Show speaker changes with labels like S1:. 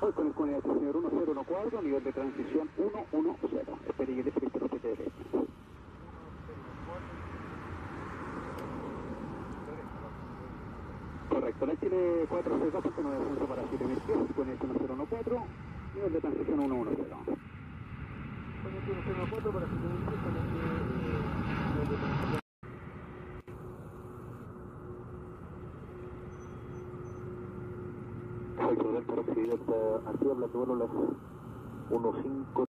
S1: Hoy con el señor 1014, nivel de transición 110. Espere que repite de Correcto, la Chile 462 no descenso para 7000 pies, con el 1014, nivel de transición 110.
S2: Con el 1014 para 7000 pies, con el nivel de transición.
S3: Delta Occidente, aquí habla tu vuelo las 15